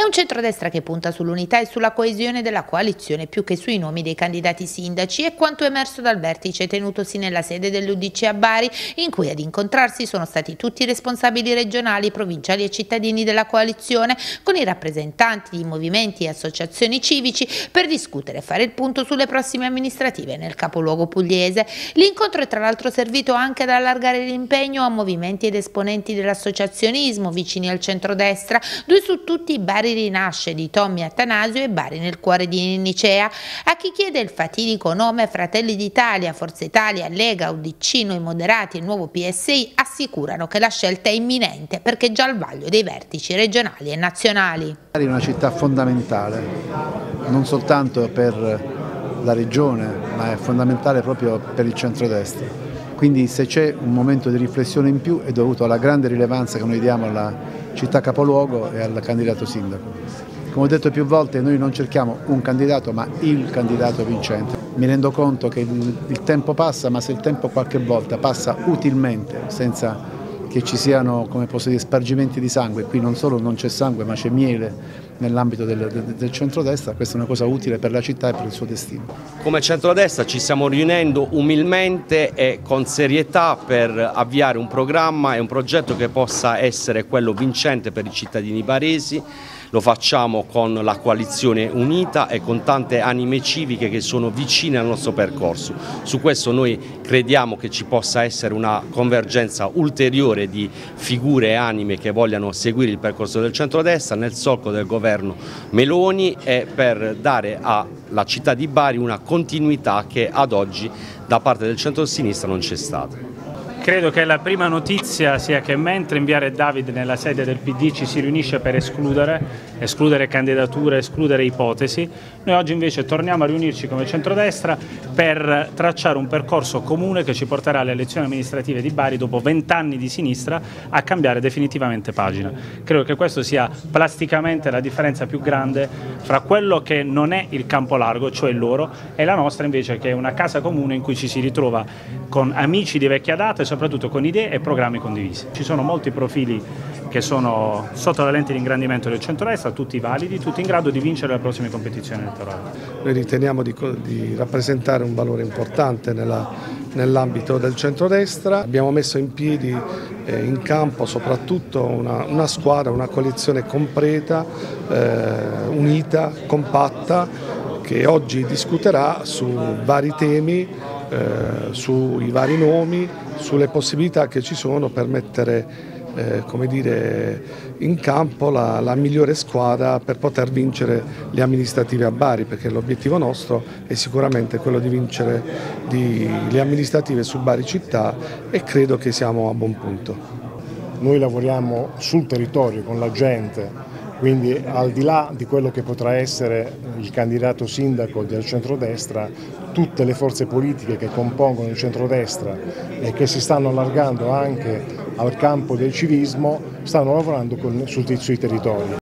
È un centrodestra che punta sull'unità e sulla coesione della coalizione più che sui nomi dei candidati sindaci e quanto emerso dal vertice tenutosi nella sede dell'Udc a Bari, in cui ad incontrarsi sono stati tutti i responsabili regionali, provinciali e cittadini della coalizione, con i rappresentanti di movimenti e associazioni civici per discutere e fare il punto sulle prossime amministrative nel capoluogo pugliese. L'incontro è tra l'altro servito anche ad allargare l'impegno a movimenti ed esponenti dell'associazionismo vicini al centrodestra, due su tutti Bari Bari rinasce di Tommy Attanasio e Bari nel cuore di Nicea. A chi chiede il fatidico nome Fratelli d'Italia, Forza Italia, Lega, UDC, Noi Moderati e Nuovo PSI assicurano che la scelta è imminente perché già al vaglio dei vertici regionali e nazionali. Bari è una città fondamentale, non soltanto per la regione, ma è fondamentale proprio per il centrodestra. Quindi se c'è un momento di riflessione in più è dovuto alla grande rilevanza che noi diamo alla città capoluogo e al candidato sindaco. Come ho detto più volte noi non cerchiamo un candidato ma il candidato vincente. Mi rendo conto che il, tempo passa ma se il tempo qualche volta passa utilmente senza che ci siano dire, spargimenti di sangue, qui non solo non c'è sangue ma c'è miele nell'ambito del, del, del centrodestra, questa è una cosa utile per la città e per il suo destino. Come centrodestra ci stiamo riunendo umilmente e con serietà per avviare un programma e un progetto che possa essere quello vincente per i cittadini baresi lo facciamo con la coalizione unita e con tante anime civiche che sono vicine al nostro percorso. Su questo noi crediamo che ci possa essere una convergenza ulteriore di figure e anime che vogliano seguire il percorso del centrodestra nel solco del governo Meloni e per dare alla città di Bari una continuità che ad oggi da parte del centro-sinistra non c'è stata. Credo che la prima notizia sia che mentre inviare David nella sede del PD ci si riunisce per escludere, escludere candidature, escludere ipotesi, noi oggi invece torniamo a riunirci come centrodestra per tracciare un percorso comune che ci porterà alle elezioni amministrative di Bari dopo vent'anni di sinistra a cambiare definitivamente pagina. Credo che questo sia plasticamente la differenza più grande fra quello che non è il campo largo, cioè loro, e la nostra invece che è una casa comune in cui ci si ritrova con amici di vecchia data soprattutto con idee e programmi condivisi. Ci sono molti profili che sono sotto la lente di ingrandimento del centro-destra, tutti validi, tutti in grado di vincere le prossime competizioni elettorali. Noi riteniamo di, di rappresentare un valore importante nell'ambito nell del centro-destra, abbiamo messo in piedi eh, in campo soprattutto una, una, squadra, una coalizione completa, eh, unita, compatta, che oggi discuterà su vari temi, eh, sui vari nomi, sulle possibilità che ci sono per mettere eh, come dire, in campo la, la, migliore squadra per poter vincere le amministrative a Bari, perché l'obiettivo nostro è sicuramente quello di vincere di, le amministrative su Bari città e credo che siamo a buon punto. Noi lavoriamo sul territorio con la gente, quindi al di là di quello che potrà essere il candidato sindaco del centrodestra, tutte le forze politiche che compongono il centrodestra e che si stanno allargando anche al campo del civismo stanno lavorando con, sui territori.